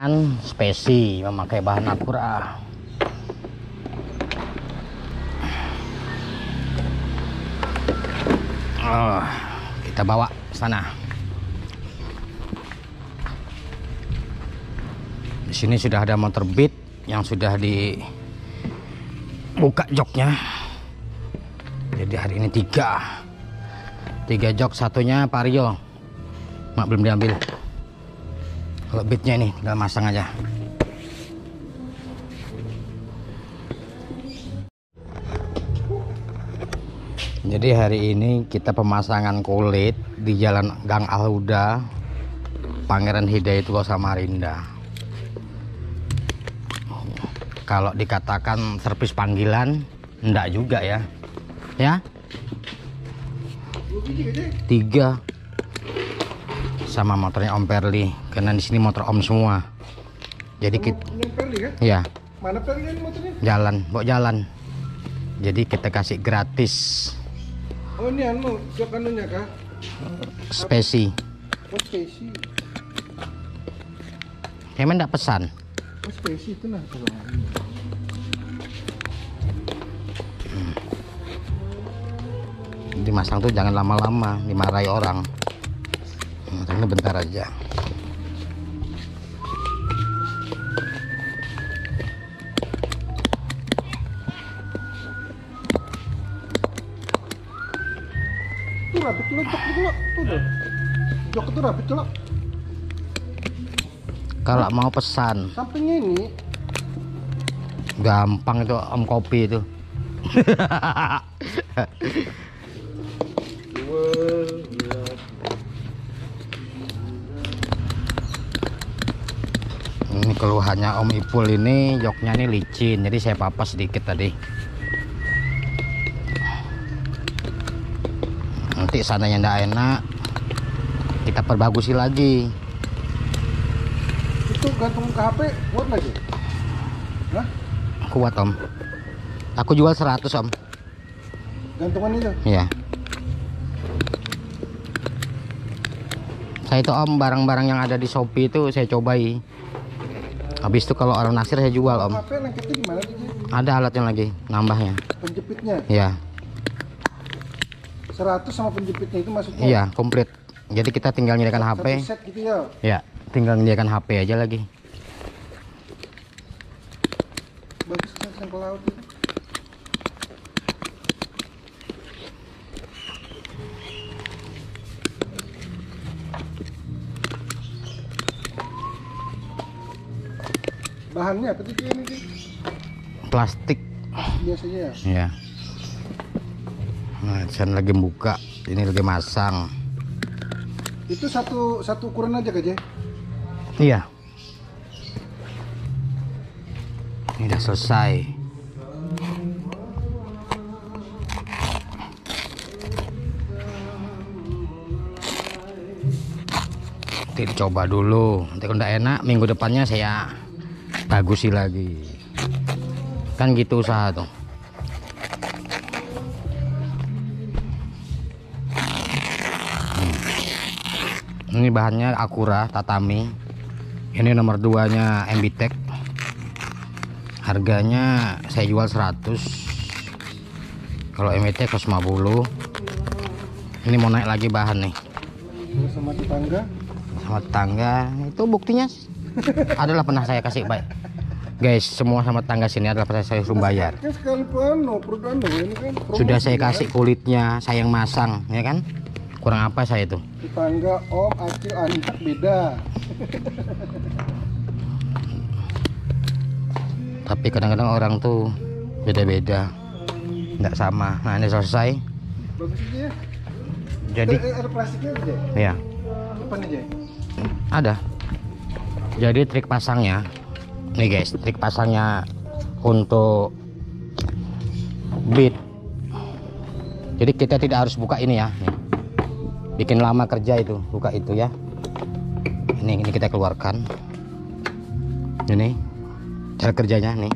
Kan spesi memakai bahan akura. Oh, kita bawa sana. Di sini sudah ada motor beat yang sudah dibuka joknya. Jadi hari ini tiga, tiga jok satunya Vario. Mak belum diambil. Kalau beatnya ini tinggal masang aja. Jadi hari ini kita pemasangan kulit di Jalan Gang Alhuda, Pangeran Hidayatullah Samarinda. Kalau dikatakan servis panggilan, enggak juga ya. Ya? Tiga sama motornya Om Perli karena di sini motor Om semua. Jadi kita Ini Perli kan? ya Mana Perli kan motornya? jalan, bawa jalan. Jadi kita kasih gratis Oh ini anu, jok anunya kah? spesi. Oh spesi. Emang enggak pesan? Oh spesi itu nah Dimasang tuh jangan lama-lama, dimarahi orang. Ini bentar aja. Itu tuh jok itu loh. Tuh deh. Jok itu tuh loh. Kalau mau pesan, Sampingnya ini gampang itu Om kopi itu. Ini keluhannya Om Ipul ini joknya ini licin, jadi saya papas sedikit tadi. Nanti sananya ndak enak, kita perbagusi lagi. Itu gantung ke HP buat lagi. Hah? Kuat Om. Aku jual 100 Om. Gantungan itu. Iya. Saya itu Om barang-barang yang ada di Shopee itu saya cobai. Habis itu kalau orang naksir saya jual Om. Gimana? Ada alatnya lagi, nambahnya. Penjepitnya. Iya. 100 sama penjepitnya itu maksudnya. Iya, komplit. Jadi kita tinggal nyediakan HP. Set gitu ya. Ya, tinggal menyediakan HP aja lagi. Bagus kan sang ke laut itu. Bahannya apa sih ini? Plastik. Biasanya ya. Ya. Nah, saya lagi buka, ini lagi masang. Itu satu satu ukuran aja gak, Iya. Ini udah selesai. Nanti dicoba dulu. Nanti kalau enak, minggu depannya saya bagusi lagi. Kan gitu usaha tuh. Ini bahannya Akura tatami. Ini nomor 2-nya MBTEK. Harganya saya jual 100. Kalau MBTEK 150. Ini mau naik lagi bahan nih. Sama tetangga. Sama tetangga. Itu buktinya adalah pernah saya kasih baik. Guys, semua sama tetangga sini adalah pernah saya suruh bayar. Ini kan Sudah saya kasih kulitnya, saya yang masang, ya kan? Kurang apa saya itu? Tetangga, om, acil, anak beda. Tapi kadang-kadang orang tuh beda-beda. Nggak sama. Nah, ini selesai. Ya. Jadi, ada plastiknya aja. ya. Ada. Jadi trik pasangnya, nih guys, trik pasangnya untuk beat. Jadi kita tidak harus buka ini ya. Nih. Bikin lama kerja itu, buka itu ya. Ini ini kita keluarkan. Ini cara kerjanya nih.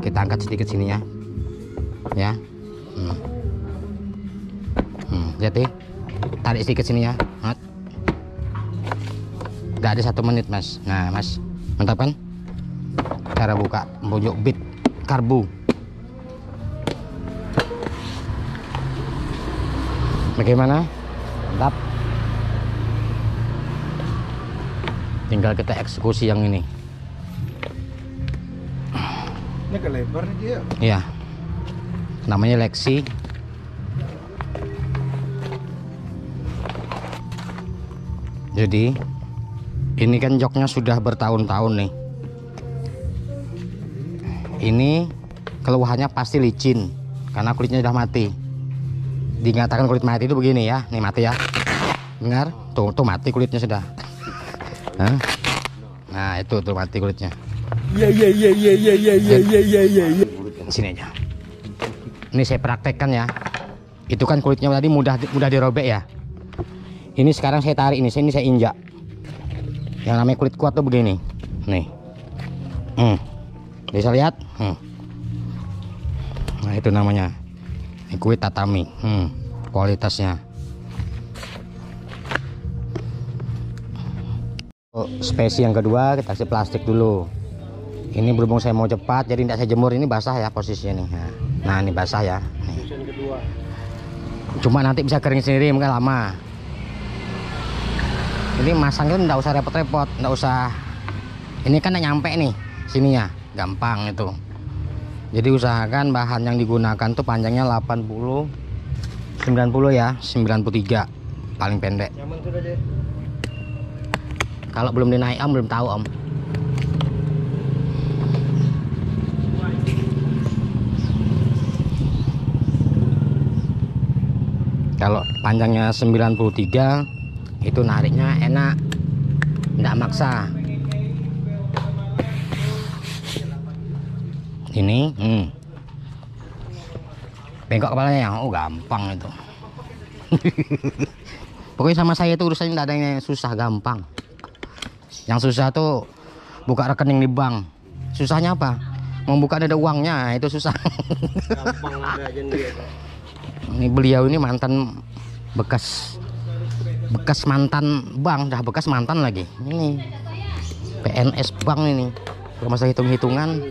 Kita angkat sedikit sini ya. Ya. Hmm. Hmm, nih. Tarik sedikit sini ya. Hat. Ada satu menit mas. Nah mas mantap kan? Cara buka bujuk bit karbu. Bagaimana? Mantap. Tinggal kita eksekusi yang ini. Ini agak lebar nih dia. ya? Namanya Lexi. Jadi ini kan joknya sudah bertahun-tahun nih. Ini keluhannya pasti licin karena kulitnya sudah mati. Dinyatakan kulit mati itu begini ya. Nih mati ya. Dengar? Tuh tuh mati kulitnya sudah. Hah? nah itu tuh mati kulitnya. Iya iya iya iya iya iya iya iya iya iya. iya. sini aja. Ini saya praktekkan ya. Itu kan kulitnya tadi mudah mudah dirobek ya. Ini sekarang saya tarik ini ini saya injak yang namanya kulit kuat tuh begini. Nih. Hmm. bisa lihat? Hmm. nah itu namanya. Ini kulit tatami. Hmm. kualitasnya. Oh, spesi yang kedua kita kasih plastik dulu. Ini berhubung saya mau cepat jadi tidak saya jemur ini basah ya posisinya nih. Nah, nah ini basah ya. Nih. Cuma nanti bisa kering sendiri mungkin lama ini masangnya nggak usah repot-repot nggak usah ini kan nyampe nih sininya gampang itu. Jadi usahakan bahan yang digunakan tuh panjangnya 80 90 ya 93 paling pendek. Kalau belum dinaik om belum tahu om. Kalau panjangnya 93 itu nariknya enak. Enggak maksa. Ini hmm. bengkok kepalanya ya? Oh gampang itu. Pokoknya sama saya itu urusannya enggak ada yang susah gampang. Yang susah tuh buka rekening di bank. Susahnya apa? Membuka ada uangnya itu susah. Gampang aja ini beliau ini mantan bekas bekas mantan bank dah bekas mantan lagi. Ini PNS bank ini. Kalau masa hitung hitungan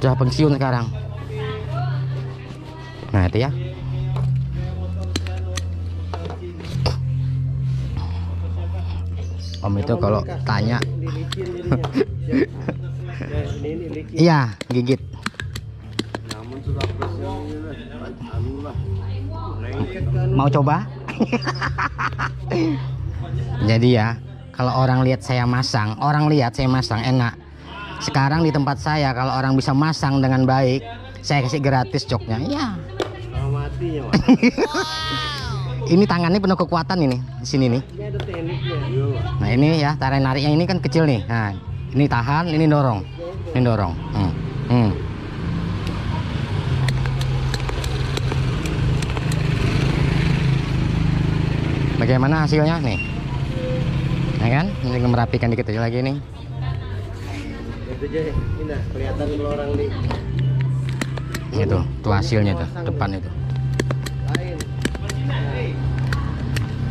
sudah pensiun sekarang. Nah itu ya. Om itu kalau tanya. Ya, iya gigit. Mau coba jadi ya kalau orang lihat saya masang orang lihat saya masang enak. Sekarang di tempat saya kalau orang bisa masang dengan baik saya kasih gratis joknya. Ya ya, ini tangannya penuh kekuatan ini di sini nih. Nah ini ya tarik nariknya ini kan kecil nih. Nah ini tahan ini dorong. Ini dorong. Hmm. Hmm. Bagaimana hasilnya nih? Ya kan? Ini merapikan dikit aja lagi nih. Itu aja. Ini kelihatan orang di itu tuh hasilnya tuh depan itu.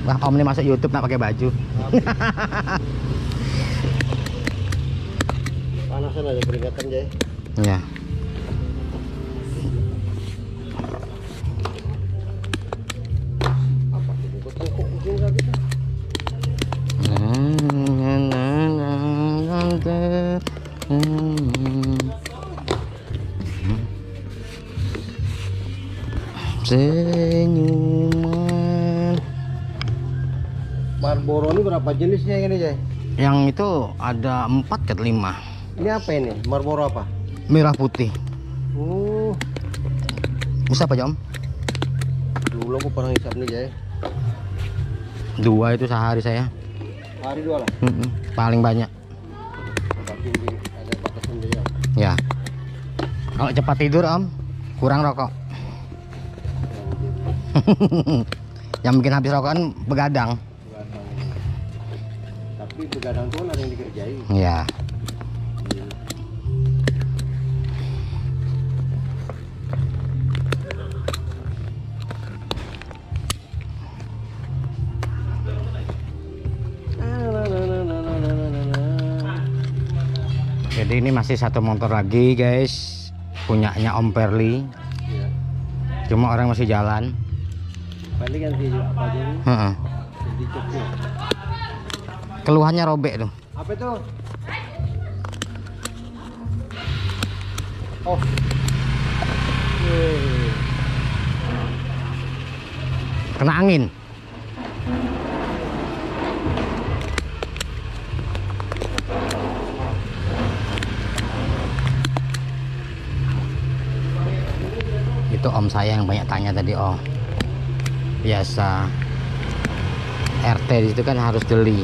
Wah om ini masuk YouTube nak pakai baju. Panasan aja peringatan aja. ya Senyuman Marlboro ini berapa jenisnya ini, Jay? Yang itu ada empat ke lima Ini apa ini? Marlboro apa? Merah putih Oh, Bisa apa Jom? dulu aku pernah hisap nih, Jay. Dua itu sehari saya Hari dua lah. Mm-mm, Paling banyak ada. Ya Kalau cepat tidur om Kurang rokok Yang bikin habis rokok kan begadang Begadang. Tapi begadang tuh kan ada yang dikerjain. Ya jadi ini masih satu motor lagi guys punyanya Om Perli Iya. cuma orang masih jalan Apa? Heeh. Keluhannya robek tuh Apa itu? Oh. Yeay. kena angin itu om saya yang banyak tanya tadi om biasa. RT di situ kan harus jeli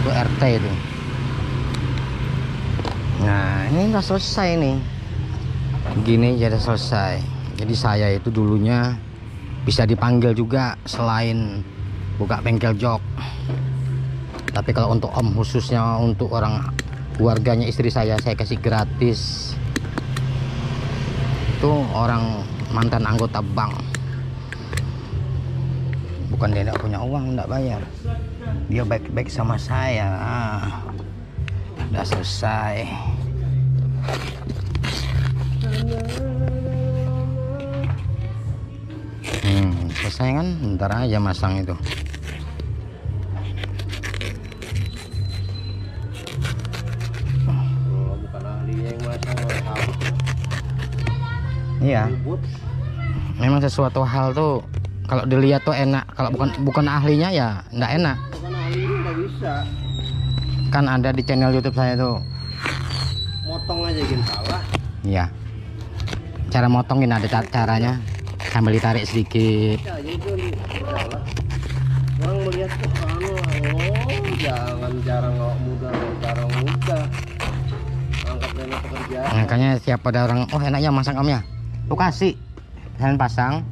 itu RT itu. Nah ini udah selesai nih. Gini jadi selesai. Jadi saya itu dulunya bisa dipanggil juga selain buka bengkel jok. Tapi kalau untuk om khususnya untuk orang keluarganya istri saya saya kasih gratis. Itu orang mantan anggota bank bukan dia tidak punya uang tidak bayar dia baik-baik sama saya Ah, udah selesai Hmm, selesai kan? Ntar aja masang itu. Iya, Ribut. memang sesuatu hal tuh kalau dilihat tuh enak. Kalau bukan bukan ahlinya ya ndak enak. Bukan ahli ini nggak bisa. Kan ada di channel YouTube saya tuh. Motong aja gini salah. Iya. Cara motongin ada ca- caranya sambil ditarik sedikit. Ya, jadi salah. Orang melihat tuh anu, oh jangan jarang muda, jarang muda. Angkat pekerjaan. Makanya siapa ada orang, oh enaknya masang om ya. Lu kasih, saya pasang.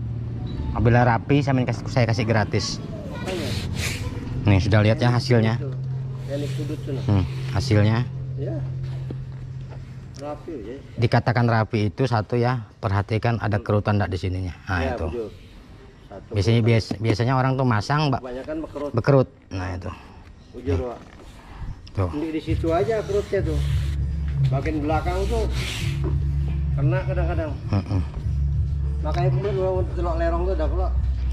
Apabila rapi, saya kasih, saya kasih gratis. Nih sudah lihat ya hasilnya. Hmm, hasilnya. Ya. Rapi ya. dikatakan rapi itu satu ya perhatikan ada kerutan enggak di sininya nah ya, itu biasanya bias, biasanya orang tuh masang mbak bekerut. bekerut nah itu Bujur, Pak. tuh di situ aja kerutnya tuh. Bagian belakang tuh kena kadang-kadang. Mm-mm. Makanya kemudian gua telok lerong tuh udah kalau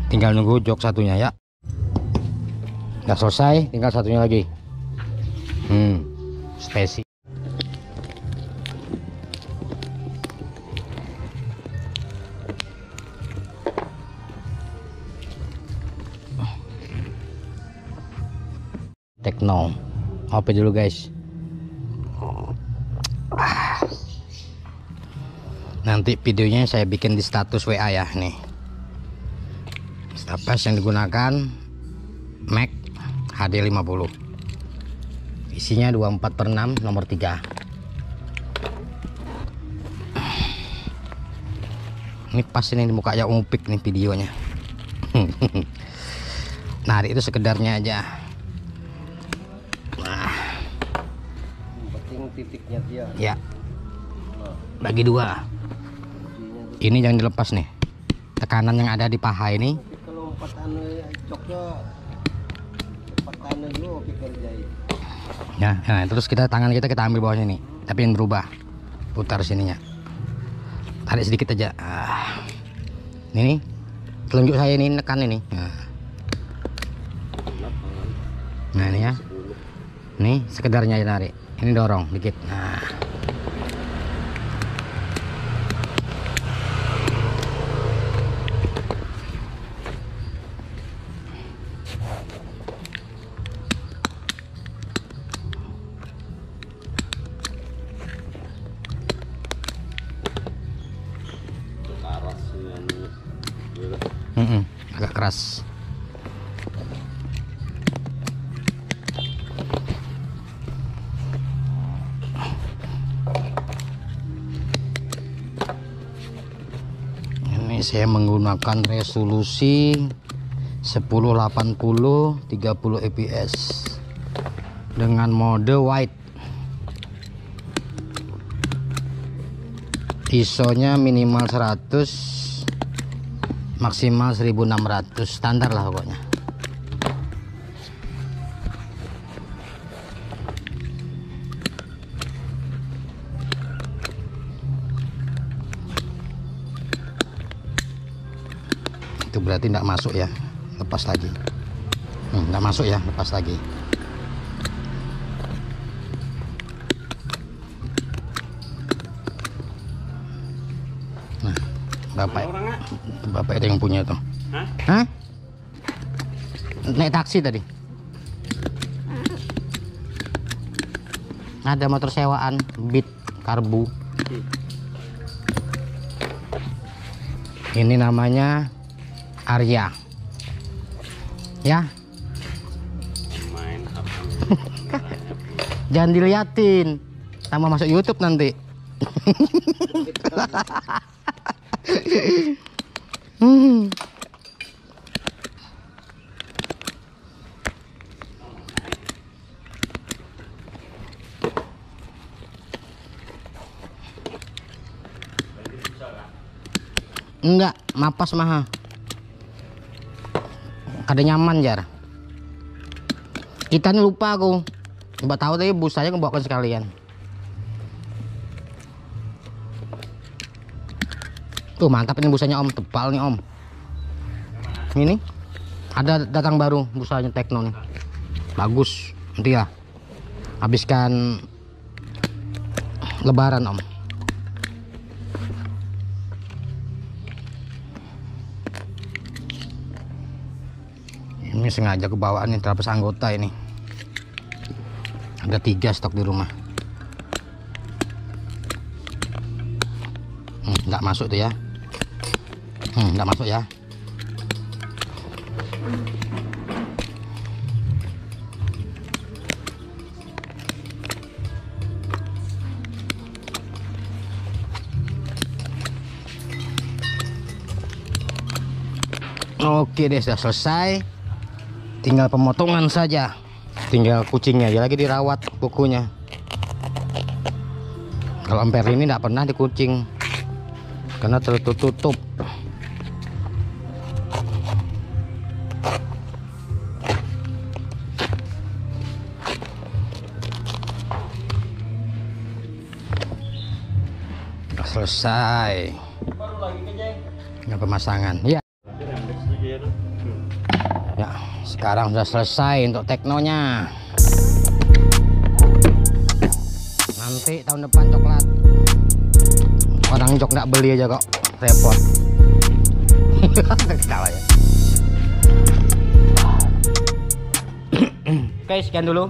tinggal nunggu jok satunya ya. Udah selesai tinggal satunya lagi. Hmm spesi. Tekno. HP dulu guys nanti videonya saya bikin di status WA ya nih. Stapas yang digunakan Mac HD 50 isinya 24 per 6 nomor 3 ini pas ini di muka ya ngupik nih videonya. Nah itu sekedarnya aja. Nah. Yang penting titiknya dia. ya bagi dua. Ini jangan dilepas nih. Tekanan yang ada di paha ini. Ya nah, terus kita tangan kita kita ambil bawahnya nih tapi yang berubah. Putar sininya. Tarik sedikit aja. Ah. ini nih telunjuk saya ini nekan ini. Nah, nah ini ya. Nih sekedarnya tarik ini dorong dikit. Nah saya menggunakan resolusi 1080 30 fps dengan mode wide ISO nya minimal 100 maksimal 1600 standar lah pokoknya berarti tidak masuk ya? Lepas lagi. Hmm, nggak masuk ya? Lepas lagi. Nah bapak bapak itu yang punya tuh. Hah? Hah? naik taksi tadi. Ada motor sewaan beat karbu. Ini namanya Arya ya jangan diliatin sama masuk YouTube nanti Hmm. Enggak, mapas mah. Kada nyaman jar. Kita nih lupa aku. Coba tahu tadi busanya kebawakan sekalian. Tuh mantap ini busanya om, tebal nih om. Ini ada datang baru busanya Tekno nih. Bagus. Nanti ya. Habiskan lebaran om. Ini sengaja kebawaan nih terhapus anggota ini. Ada tiga stok di rumah. Hmm, nggak masuk tuh ya. Hmm, nggak masuk ya. Oke deh sudah selesai. Tinggal pemotongan saja. Tinggal kucingnya aja lagi dirawat bukunya. Kalau emper ini tidak pernah dikucing karena tertutup. Selesai dengan pemasangan. Ya. Ya, sekarang sudah selesai untuk teknonya. Nanti tahun depan coklat. Orang jok nggak beli aja kok, repot. Ya. Oke, sekian dulu.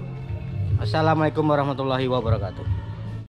Assalamualaikum warahmatullahi wabarakatuh.